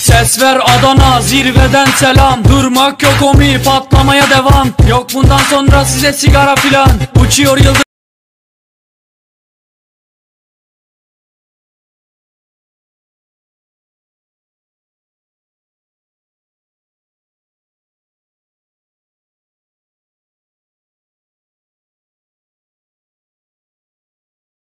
Ses ver Adana zirveden selam. Durmak yok omi patlamaya devam. Yok bundan sonra size sigara filan. Uçuyor yıldız